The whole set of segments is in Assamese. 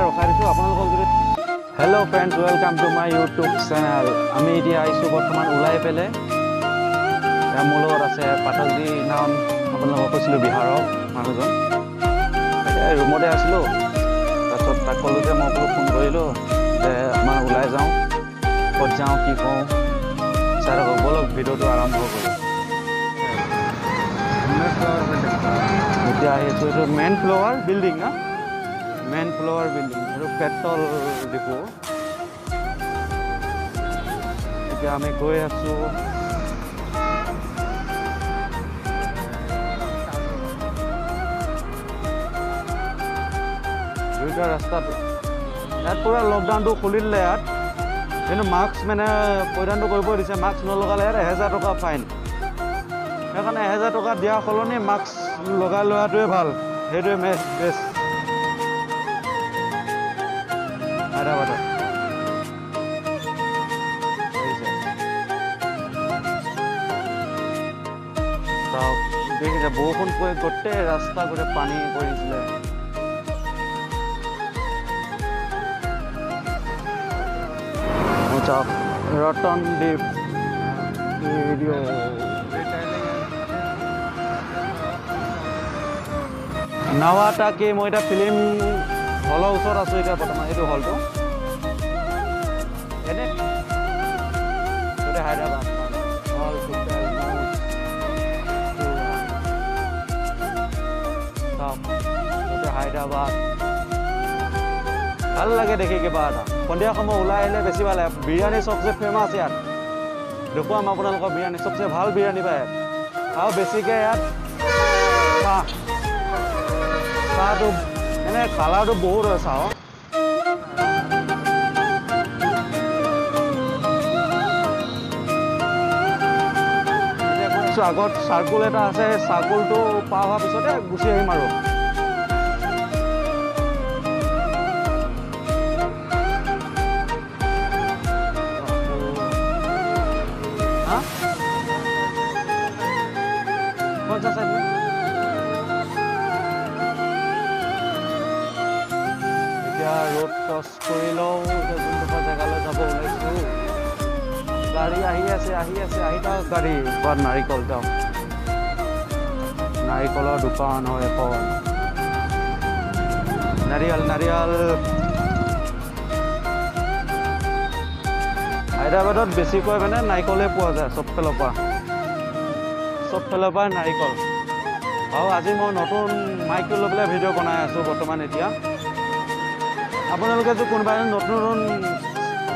ইয়াতে ৰখাই দিছোঁ আপোনালোকক যদি hello' friends welcome to my YouTube channel আমি এতিয়া আহিছোঁ বৰ্তমান ওলাই পেলাই। মোৰ লগত আছে পাঠকজী নাম আপোনালোকক কৈছিলোঁ বিহাৰৰ মানুহজন। তাকে ৰুমতে আছিলোঁ। তাৰপিছত তাক ক'লোঁ যে মই বোলো ফোন কৰিলোঁ যে আমাৰ ওলাই যাওঁ। ক'ত যাওঁ কি চাই থাকক ব'লক ভিডিঅ'টো আৰম্ভ কৰোঁ। এতিয়া আহিছোঁ এইটো মেইন ফ্ল'ৱাৰ বিল্ডিং না? মেইন ফ্ল'ৱাৰ বিল্ডিং এইটো পেট্ৰল ডিপু এতিয়া আমি গৈ আছোঁ। দুইটা ৰাস্তাটো ইয়াত পূৰা লকডাউনটো খুলি দিলে ইয়াত। কিন্তু মাস্ক মানে পৰিধানটো কৰিব দিছে মাস্ক নলগালে ইয়াত এহেজাৰ টকা ফাইন সেইকাৰণে এহেজাৰ টকা দিয়াৰ সলনি মাস্ক লগাই লোৱাটোৱে ভাল। সেইটোৱে মেষ্ট বেষ্ট গোটেই ৰাস্তা গোটেই পানী চাওক ৰতন দ্বীপ ৰেডিঅ' নাৱাটাকি মই এতিয়া ফিল্ম হলৰ ওচৰত আছোঁ এতিয়া বৰ্তমান এইটো হলটো। এনে হায়দৰাবাদ। ভাল লাগে দেখি কিবা এটা। সন্ধিয়া সময় ওলাই আহিলে বেছি ভাল লাগে। বিৰিয়ানী চবচে ফেমাছ ইয়াত। দেখুৱাম আপোনালোকৰ বিৰিয়ানী চবচে ভাল বিৰিয়ানী পায় আৰু বেছিকৈ ইয়াত চাহ। চাহটো এনে কালাৰটো বহুত হয় চাহ আগত চাৰ্কুল এটা আছে চাৰ্কুলটো পাৰ হোৱাৰ পিছতে গুচি আহিম আৰু। গাড়ী আহি আছে আহি আছে আহি থাকক গাড়ী। বা নাৰিকল যাওক। নাৰিকলৰ দোকান হয় এখন। নাৰিকল নাৰিকল হায়দৰাবাদত বেছিকৈ মানে নাৰিকলে পোৱা যায় চব ফালৰ পৰা। চব ফালৰ পৰা নাৰিকল। আৰু আজি মই নতুন মাইকটো লৈ পেলাই ভিডিঅ' বনাই আছোঁ বৰ্তমান এতিয়া। আপোনালোকে যদি কোনোবাই নতুন নতুন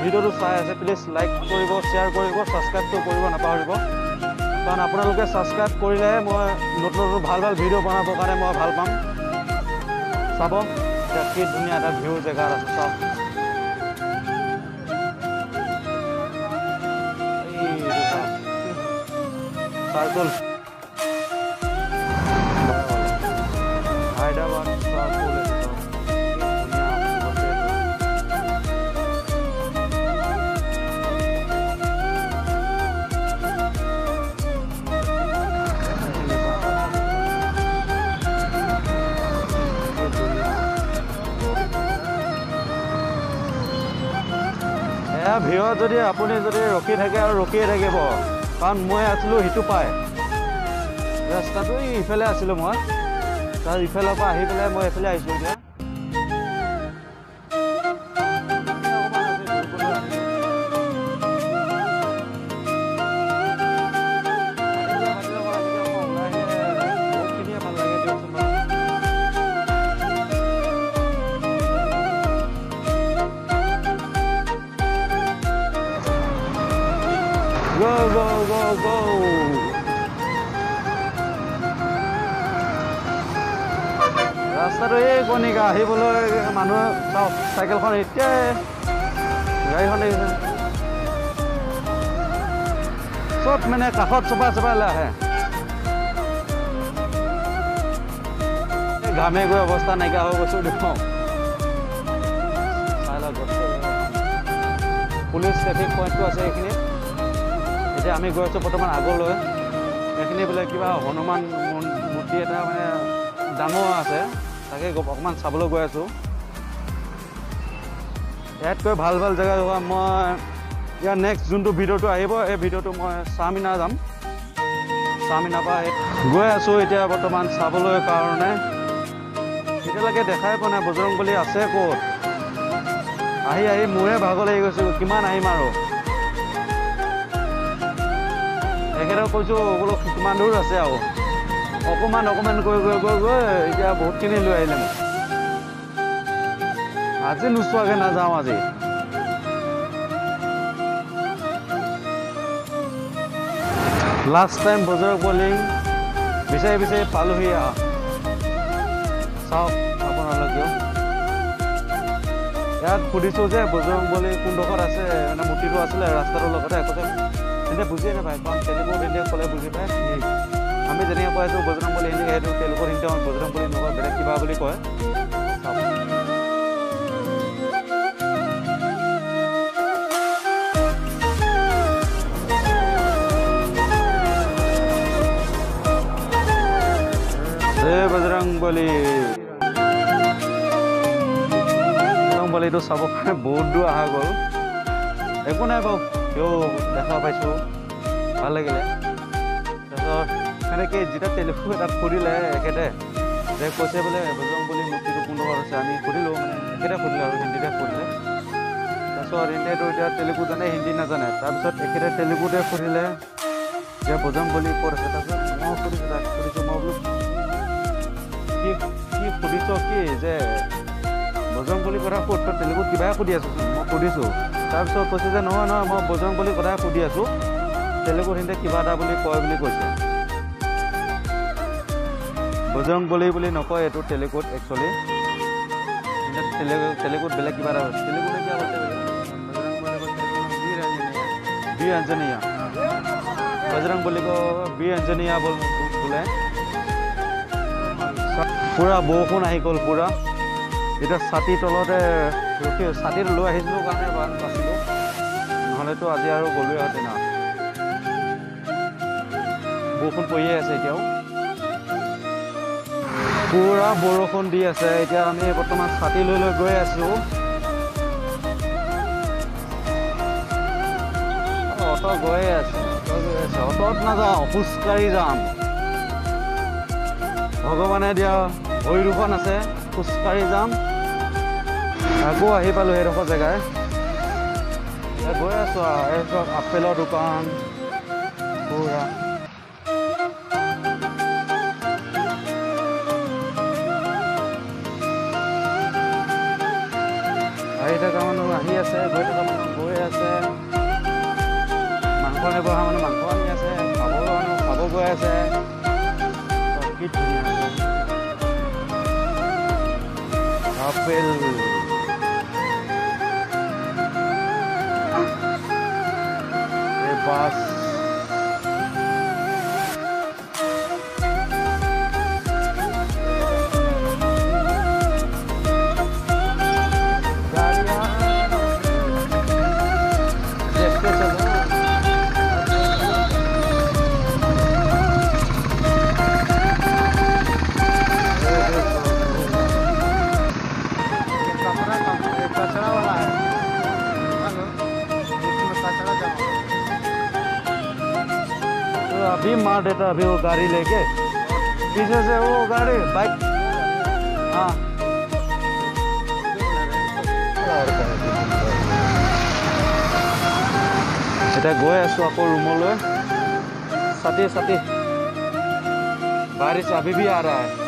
ভিডিঅ'টো চাই আছে প্লিজ লাইক কৰিব শ্বেয়াৰ কৰিব ছাবস্ক্ৰাইবটো কৰিব নাপাহৰিব। কাৰণ আপোনালোকে ছাবস্ক্ৰাইব কৰিলেহে মই নতুন নতুন ভাল ভাল ভিডিঅ' বনাবৰ কাৰণে মই ভাল পাম। চাব কি ধুনীয়া এটা ভিউ জেগাত আছে চাওক। চাৰ্কুল এয়া ভিৰত যদি আপুনি যদি ৰখি থাকে আৰু ৰখিয়ে থাকিব কাৰণ মই আছিলোঁ সিটো পাই। ৰাস্তাটো ইফালে আছিলোঁ মই। তাৰ ইফালৰ পৰা আহি পেলাই মই এইফালে আহিছোঁ এতিয়া ৰাস্তাটো এই কণিকা আহিবলৈ মানুহে চাওক চাইকেলখন এতিয়াই গাড়ীখন দেখিছে। চব মানে কাষত চপাই চপাই লৈ আহে। ঘামে গৈ অৱস্থা নাইকিয়া হৈ গৈছোঁ লওক পুলিচ ট্ৰেফিক পইণ্টটো আছে এইখিনিত। এতিয়া আমি গৈ আছোঁ বৰ্তমান আগলৈ। এইখিনি বোলে কিবা হনুমান মন- মূৰ্তি এটা মানে ডাঙৰ আছে। তাকে অকণমান চাবলৈ গৈ আছোঁ। ইয়াতকৈ ভাল ভাল জেগা থকা মই ইয়াৰ নেক্সট যোনটো ভিডিঅ'টো আহিব এই ভিডিঅ'টো মই চামিনা যাম। চামিনাৰ পৰা গৈ আছোঁ এতিয়া বৰ্তমান চাবলৈ কাৰণে। এতিয়ালৈকে দেখাই পোৱা নাই বজৰং আছে ক'ত? আহি আহি মোৰে ভাগৰ লাগি গৈছোঁ কিমান আহিম আৰু? এখেতক কৈছোঁ বোলো কিমান দূৰ আছে আৰু? অকণমান অকণমান গৈ গৈ গৈ গৈ এতিয়া বহুতখিনি লৈ আহিলে মোক আজি নোচোৱাকৈ নাযাওঁ আজি। লাষ্ট টাইম বজৰং বলি বিচাৰি বিচাৰি পালোহি চাওক আপোনালোকেও। ইয়াত সুধিছোঁ যে বজৰং বলি কোনডোখৰত আছে মানে মূৰ্তিটো আছিলে ৰাস্তাটোৰ লগতে কৈছে তেন্তে বুজিয়ে নাপায় কাৰণ তেলেগুত হিন্দীয়ে ক'লে বুজি পায়। আমি যেনেকৈ কৈ আছোঁ বজৰং বলি হিন্দী সেইটো তেলেগুত হিন্দী বজৰং বলি নকয় বেলেগ কিবা বুলি কয়। চাওক জয় বজৰং বলি। বজৰং বলিটো চাবৰ কাৰণে বহুত দূৰ অহা গ'ল। একো নাই বাৰু তেও দেখা পাইছোঁ। ভাল লাগিলে। তাৰপিছত সেনেকৈ যেতিয়া টেলিফোন এটাত সুধিলে এখেতে যে কৈছে বোলে বজৰং বলি মূৰ্তিটো কোনডোখৰত আছে আমি সুধিলোঁ মানে এখেতে সুধিলে আৰু হিন্দীতে সুধিলে? তাৰপিছত হিন্দীটো এতিয়া তেলেগু জানে হিন্দী নাজানে। তাৰপিছত এখেতে তেলেগুতে সুধিলে যে বজৰং বলি ক'ত আছে? তাৰপিছত মই সুধিছোঁ তাক সুধিছোঁ মই বোলো কি কি সুধিছ কি যে বজৰং বলি কথা ক'ত তই তেলেগুত কিবাহে সুধি আছোঁ মই সুধিছোঁ। তাৰপিছত কৈছে যে নহয় নহয় মই বজৰং বলি কথাই সুধি আছোঁ। তেলেগুত সিহঁতে কিবা এটা বুলি কয় বুলি কৈছে। বজৰং বলি বুলি নকয় এইটো তেলেগুত একচুৱেলি তেলেগুত বেলেগ কিবা এটা বি আঞ্জনীয়া বজৰং বলি বি আঞ্জনীয়া বোলে পূৰা বৰষুণ আহি গ'ল পুৰা। এতিয়া ছাতি তলতে ৰখি ছাতি লৈ আহিছিলোঁ কাৰণে নাছিলোঁ নহ'লেতো আজি আৰু গ'লোৱে হেঁতেন বৰষুণ পৰিয়ে আছে এতিয়াও। পূৰা বৰষুণ দি আছে। এতিয়া আমি বৰ্তমান ছাতি লৈ লৈ গৈ আছোঁ অট গৈ আছে। অটত নাযাওঁ খোজকাঢ়ি যাম। ভগৱানে দিয়া দুখন আছে খোজকাঢ়ি যাম। আকৌ আহি পালোঁ সেইডোখৰ জেগাই। গৈ আছোঁ আৰু এইচব আপেলৰ দোকান। পূৰা। আহি থকা মানুহ আহি আছে গৈ থকা মানুহ গৈ আছে। মাংস নিব অহা মানুহ মাংস আনি আছে খাব মানুহ খাব গৈ আছে। কি ধুনীয়া। আপেল अभी मार देता अभी वो गाड़ी लेके पीछे से वो गाड़ी बाइक हाँ এতিয়া গৈ আছোঁ আকৌ ৰুমলৈ ছাতি ছাতি बारिश अभी भी आ रहा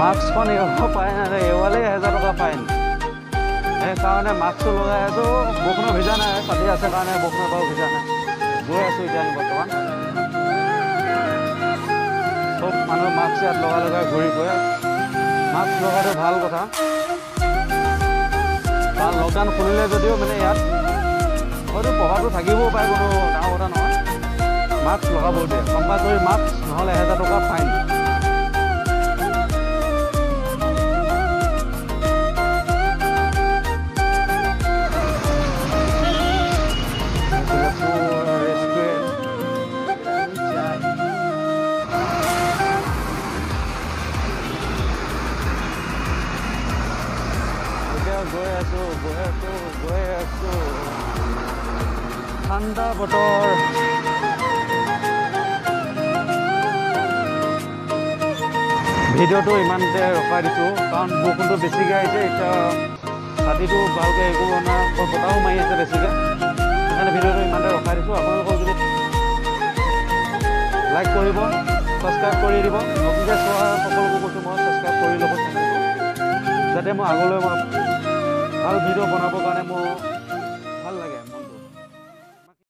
মাস্কখন এৰিব পাৰে নাই? এৱালেই এহেজাৰ টকা ফাইন সেইকাৰণে মাস্কটো লগাই আছোঁ। বৰষুণৰ ভিজা নাই ছাতি আছে কাৰণে বৰষুণৰ বাৰু ভিজা নাই। গৈ আছোঁ এতিয়া আমি বৰ্তমান। চব মানুহ মাস্ক ইয়াত লগাই লগাই ঘূৰি ফুৰে। মাস্ক লগাটো ভাল কথা। লকডাউন খুলিলে যদিও মানে ইয়াত হয়তো প্ৰভাৱটো থাকিবও পাৰে কোনো ডাঙৰ কথা নহয়। মাস্ক লগাব দিয়ে কম্পালচৰি মাস্ক নহ'লে এহেজাৰ টকা ফাইন গৈ গৈ ঠাণ্ডা বতৰ। ভিডিঅ'টো ইমানতে ৰখাই দিছোঁ কাৰণ বৰষুণটো বেছিকৈ আহিছে এতিয়া ছাতিটো ভালকৈ একো নাই বতাহো মাৰি আছে বেছিকৈ। সেইকাৰণে ভিডিঅ'টো ইমানতে ৰখাই দিছোঁ আপোনালোকক যদি লাইক কৰিব ছাবস্ক্ৰাইব কৰি দিব। নতুনকৈ চোৱা সকলোকো কৈছোঁ মই ছাবস্ক্ৰাইব কৰি ল'ব যাতে মই আগলৈ মই ভাল ভিডিঅ' বনাবৰ কাৰণে মোৰ